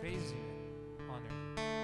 praise you and honor you.